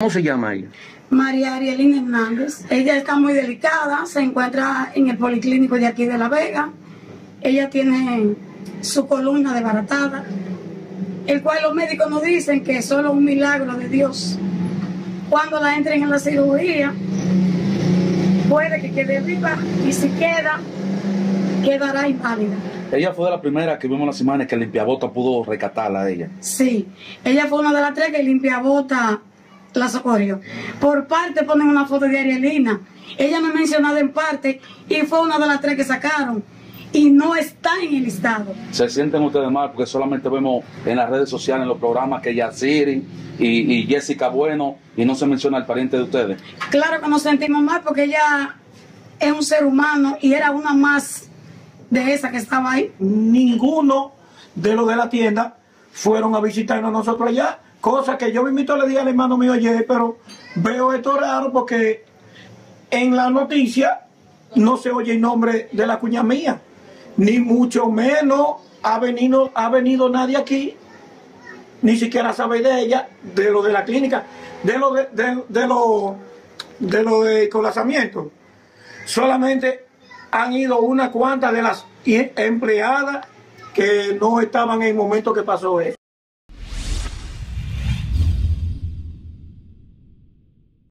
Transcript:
¿Cómo se llama ella? María Arielina Hernández. Ella está muy delicada, se encuentra en el policlínico de aquí de La Vega. Ella tiene su columna desbaratada, el cual los médicos nos dicen que es solo un milagro de Dios. Cuando la entren en la cirugía, puede que quede viva y si queda, quedará inválida. Ella fue de la primera que vimos la semana que el limpiabota pudo rescatarla a ella. Sí, ella fue una de las tres que limpia bota la socorrió. Por parte ponen una foto de Arielina. Ella me ha mencionado en parte y fue una de las tres que sacaron. Y no está en el listado. Se sienten ustedes mal porque solamente vemos en las redes sociales, en los programas que Yaciri y, y Jessica Bueno y no se menciona el pariente de ustedes. Claro que nos sentimos mal porque ella es un ser humano y era una más de esa que estaba ahí. Ninguno de los de la tienda fueron a visitarnos nosotros allá. Cosa que yo me invito le dije al hermano mío ayer, pero veo esto raro porque en la noticia no se oye el nombre de la cuña mía, ni mucho menos ha venido, ha venido nadie aquí, ni siquiera sabe de ella, de lo de la clínica, de lo de, de, de lo de lo. Solamente han ido unas cuantas de las empleadas que no estaban en el momento que pasó eso.